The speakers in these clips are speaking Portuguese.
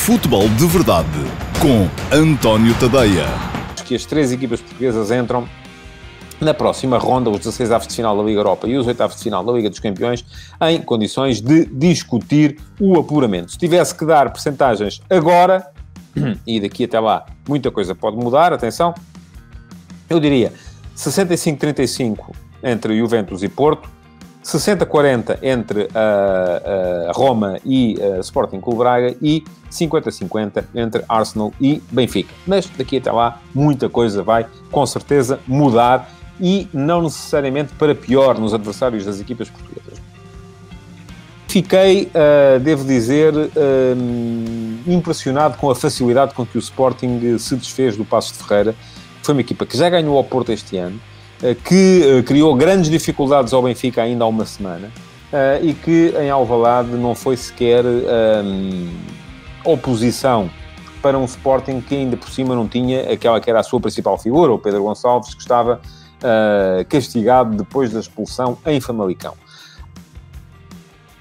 Futebol de Verdade com António Tadeia. Que as três equipas portuguesas entram na próxima ronda, os 16 avos de final da Liga Europa e os 8 avos de final da Liga dos Campeões, em condições de discutir o apuramento. Se tivesse que dar percentagens agora, e daqui até lá muita coisa pode mudar, atenção, eu diria 65-35 entre Juventus e Porto, 60-40 entre uh, uh, Roma e uh, Sporting Clube Braga e 50-50 entre Arsenal e Benfica. Mas daqui até lá muita coisa vai com certeza mudar e não necessariamente para pior nos adversários das equipas portuguesas. Fiquei, devo dizer, impressionado com a facilidade com que o Sporting se desfez do Passo de Ferreira. Foi uma equipa que já ganhou ao Porto este ano, que eh, criou grandes dificuldades ao Benfica ainda há uma semana eh, e que em Alvalade não foi sequer um, oposição para um Sporting que ainda por cima não tinha aquela que era a sua principal figura, o Pedro Gonçalves, que estava uh, castigado depois da expulsão em Famalicão.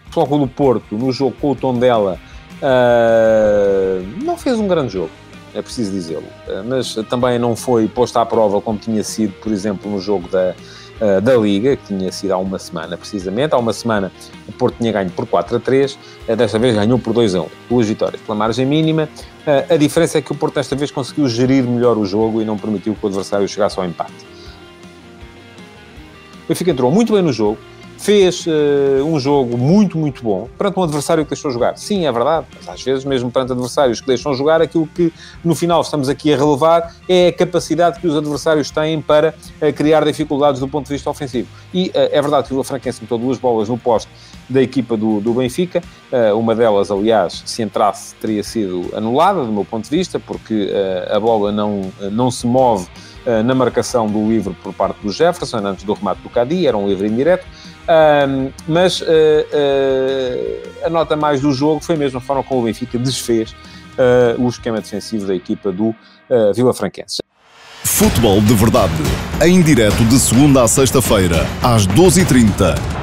O Futebol do Porto, no jogo com o Tondela, uh, não fez um grande jogo é preciso dizê-lo. Eh, mas também não foi posto à prova como tinha sido, por exemplo, no jogo da, eh, da Liga, que tinha sido há uma semana, precisamente. Há uma semana o Porto tinha ganho por 4 a 3, eh, desta vez ganhou por 2 a 1. Duas vitórias pela margem mínima. A diferença é que o Porto desta vez conseguiu gerir melhor o jogo e não permitiu que o adversário chegasse ao empate. O Benfica entrou muito bem no jogo, fez uh, um jogo muito, muito bom perante um adversário que deixou jogar. Sim, é verdade, mas às vezes, mesmo perante adversários que deixam jogar, aquilo que no final estamos aqui a relevar é a capacidade que os adversários têm para uh, criar dificuldades do ponto de vista ofensivo. E uh, é verdade que o Franquense meteu duas bolas no poste da equipa do, do Benfica, uma delas, aliás, se entrasse, teria sido anulada, do meu ponto de vista, porque a bola não, não se move na marcação do livre por parte do Jefferson, antes do remate do Cadi, era um livre indireto. Um, mas uh, uh, a nota mais do jogo foi mesmo a forma como o Benfica desfez uh, o esquema defensivo da equipa do Vila Franquense. Futebol de Verdade, em direto de segunda a sexta-feira, às 12h30